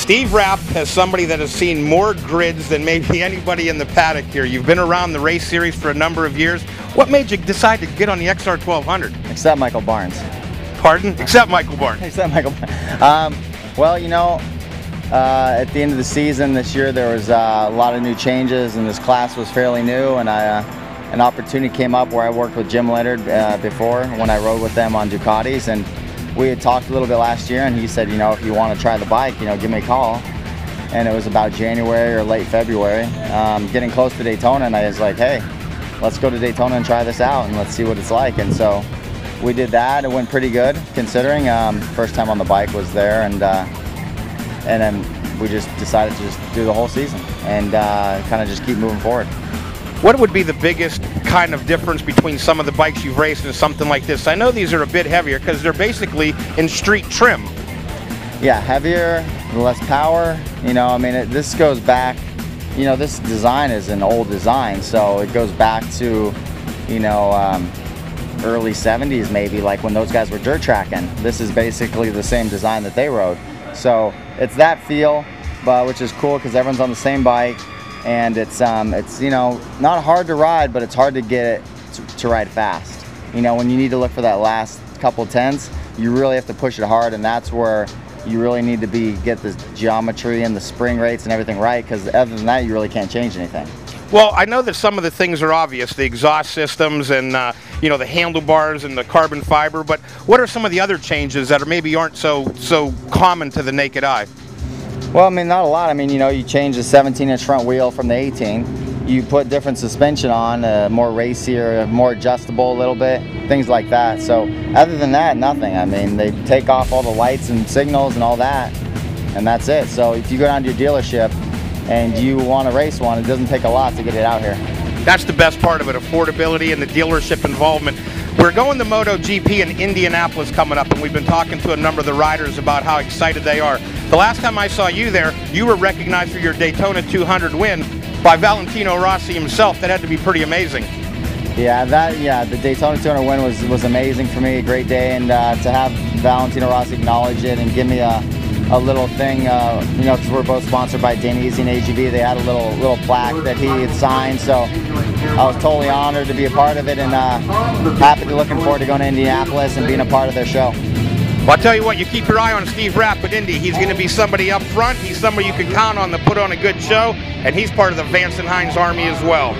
Steve Rapp has somebody that has seen more grids than maybe anybody in the paddock here. You've been around the race series for a number of years. What made you decide to get on the XR 1200? Except Michael Barnes. Pardon? Except Michael Barnes. Except Michael Barnes. Um, well, you know, uh, at the end of the season this year, there was uh, a lot of new changes, and this class was fairly new. And I, uh, an opportunity came up where I worked with Jim Leonard uh, before when I rode with them on Ducatis, and we had talked a little bit last year, and he said, you know, if you want to try the bike, you know, give me a call. And it was about January or late February, um, getting close to Daytona, and I was like, hey, let's go to Daytona and try this out, and let's see what it's like. And so we did that. It went pretty good, considering um, first time on the bike was there, and uh, and then we just decided to just do the whole season and uh, kind of just keep moving forward. What would be the biggest kind of difference between some of the bikes you've raced and something like this? I know these are a bit heavier because they're basically in street trim. Yeah, heavier, less power. You know, I mean, it, this goes back. You know, this design is an old design, so it goes back to, you know, um, early 70s maybe, like when those guys were dirt tracking. This is basically the same design that they rode. So it's that feel, but which is cool because everyone's on the same bike and it's um, it's you know not hard to ride, but it's hard to get it to, to, ride fast. You know when you need to look for that last couple tenths, you really have to push it hard, and that's where you really need to be get the geometry and the spring rates and everything right. Because other than that, you really can't change anything. Well, I know that some of the things are obvious, the exhaust systems and uh, you know the handlebars and the carbon fiber. But what are some of the other changes that are maybe aren't so so common to the naked eye? Well, I mean, not a lot. I mean, you know, you change the 17-inch front wheel from the 18. You put different suspension on, uh, more racier, more adjustable a little bit, things like that. So other than that, nothing. I mean, they take off all the lights and signals and all that, and that's it. So if you go down to your dealership and you want to race one, it doesn't take a lot to get it out here. That's the best part of it, affordability and the dealership involvement. We're going to MotoGP in Indianapolis coming up, and we've been talking to a number of the riders about how excited they are. The last time I saw you there, you were recognized for your Daytona 200 win by Valentino Rossi himself. That had to be pretty amazing. Yeah, that yeah, the Daytona 200 win was was amazing for me. A great day, and uh, to have Valentino Rossi acknowledge it and give me a a little thing, uh, you know, because we're both sponsored by Dainese and AGV. They had a little little plaque that he had signed, so I was totally honored to be a part of it, and uh, happy to looking forward to going to Indianapolis and being a part of their show. Well, I'll tell you what, you keep your eye on Steve Rapp at Indy. He's going to be somebody up front. He's somebody you can count on to put on a good show, and he's part of the Vance and Hines Army as well.